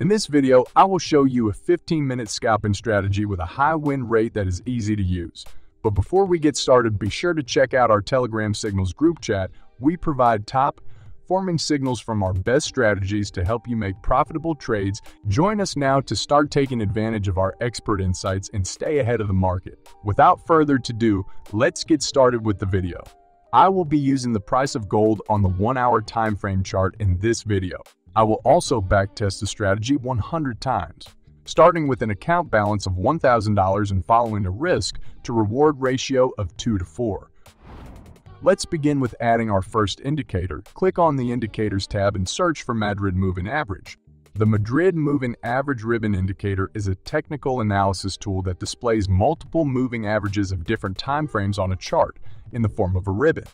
In this video, I will show you a 15-minute scalping strategy with a high win rate that is easy to use. But before we get started, be sure to check out our Telegram Signals group chat. We provide top forming signals from our best strategies to help you make profitable trades. Join us now to start taking advantage of our expert insights and stay ahead of the market. Without further ado, let's get started with the video. I will be using the price of gold on the one-hour time frame chart in this video. I will also backtest the strategy 100 times, starting with an account balance of $1,000 and following a risk to reward ratio of 2 to 4. Let's begin with adding our first indicator. Click on the Indicators tab and search for Madrid Moving Average. The Madrid Moving Average Ribbon Indicator is a technical analysis tool that displays multiple moving averages of different timeframes on a chart in the form of a ribbon.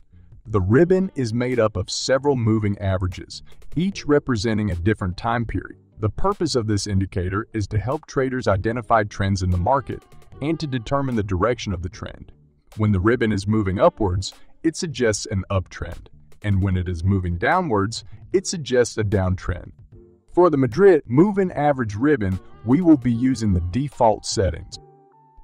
The ribbon is made up of several moving averages, each representing a different time period. The purpose of this indicator is to help traders identify trends in the market and to determine the direction of the trend. When the ribbon is moving upwards, it suggests an uptrend, and when it is moving downwards, it suggests a downtrend. For the Madrid Moving Average ribbon, we will be using the default settings.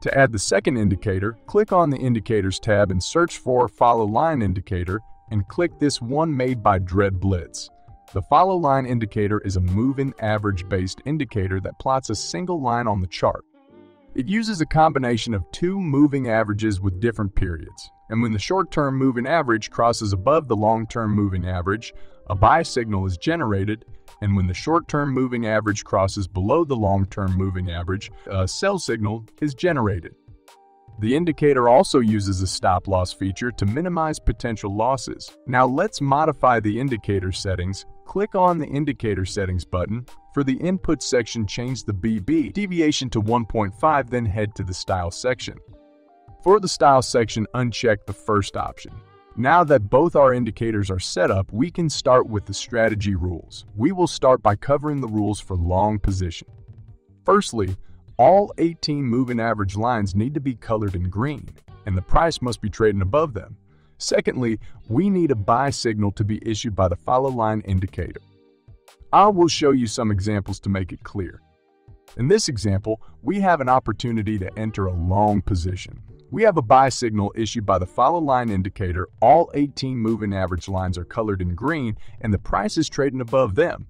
To add the second indicator, click on the Indicators tab and search for Follow Line Indicator and click this one made by Dreadblitz. The follow line indicator is a moving average based indicator that plots a single line on the chart. It uses a combination of two moving averages with different periods and when the short-term moving average crosses above the long-term moving average, a buy signal is generated, and when the short-term moving average crosses below the long-term moving average, a sell signal is generated. The indicator also uses a stop-loss feature to minimize potential losses. Now let's modify the indicator settings. Click on the Indicator Settings button. For the Input section, change the BB deviation to 1.5, then head to the Style section. For the style section, uncheck the first option. Now that both our indicators are set up, we can start with the strategy rules. We will start by covering the rules for long position. Firstly, all 18 moving average lines need to be colored in green, and the price must be trading above them. Secondly, we need a buy signal to be issued by the follow line indicator. I will show you some examples to make it clear. In this example, we have an opportunity to enter a long position. We have a buy signal issued by the follow line indicator. All 18 moving average lines are colored in green and the price is trading above them.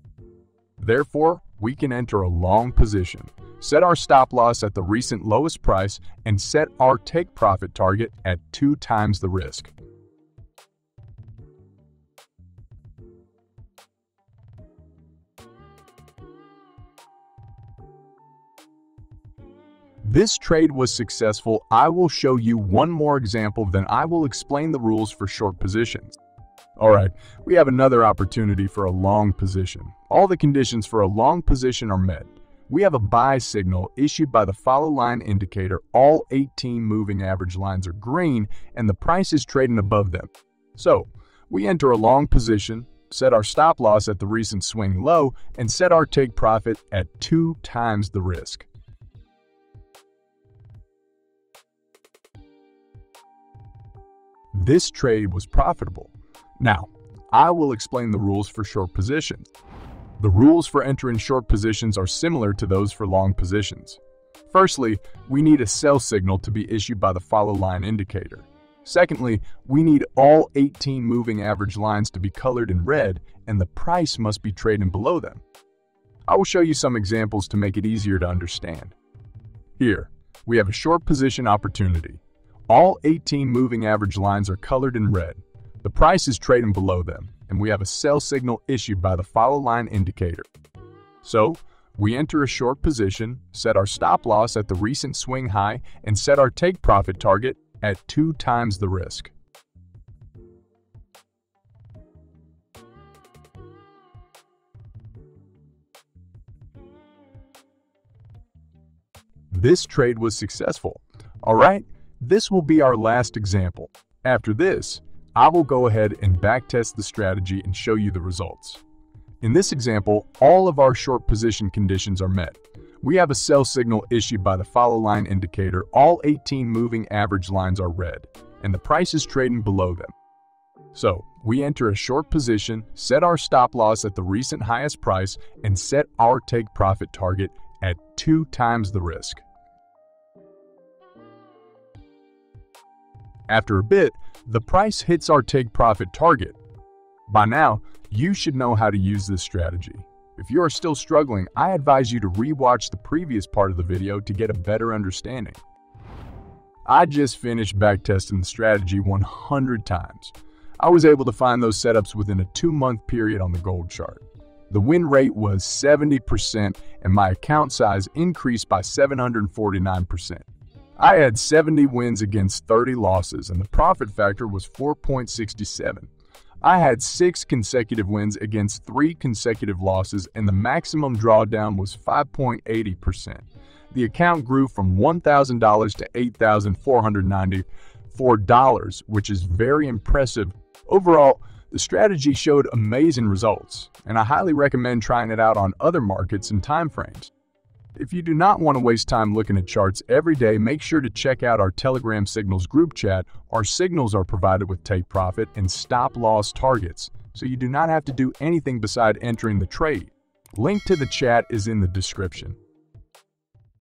Therefore, we can enter a long position, set our stop loss at the recent lowest price, and set our take profit target at two times the risk. This trade was successful. I will show you one more example, then I will explain the rules for short positions. Alright, we have another opportunity for a long position. All the conditions for a long position are met. We have a buy signal issued by the follow line indicator. All 18 moving average lines are green and the price is trading above them. So, we enter a long position, set our stop loss at the recent swing low, and set our take profit at two times the risk. This trade was profitable. Now, I will explain the rules for short positions. The rules for entering short positions are similar to those for long positions. Firstly, we need a sell signal to be issued by the follow line indicator. Secondly, we need all 18 moving average lines to be colored in red and the price must be trading below them. I will show you some examples to make it easier to understand. Here, we have a short position opportunity. All 18 moving average lines are colored in red. The price is trading below them, and we have a sell signal issued by the follow line indicator. So, we enter a short position, set our stop loss at the recent swing high, and set our take profit target at two times the risk. This trade was successful. All right, this will be our last example. After this, I will go ahead and backtest the strategy and show you the results. In this example, all of our short position conditions are met. We have a sell signal issued by the follow line indicator. All 18 moving average lines are red, and the price is trading below them. So, we enter a short position, set our stop loss at the recent highest price, and set our take profit target at two times the risk. After a bit, the price hits our take profit target. By now, you should know how to use this strategy. If you are still struggling, I advise you to rewatch the previous part of the video to get a better understanding. I just finished backtesting the strategy 100 times. I was able to find those setups within a two-month period on the gold chart. The win rate was 70% and my account size increased by 749%. I had 70 wins against 30 losses and the profit factor was 4.67. I had six consecutive wins against three consecutive losses and the maximum drawdown was 5.80%. The account grew from $1,000 to $8,494, which is very impressive Overall, the strategy showed amazing results, and I highly recommend trying it out on other markets and timeframes. If you do not want to waste time looking at charts every day, make sure to check out our Telegram Signals group chat. Our signals are provided with take profit and stop loss targets, so you do not have to do anything beside entering the trade. Link to the chat is in the description.